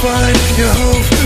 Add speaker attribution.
Speaker 1: find your hope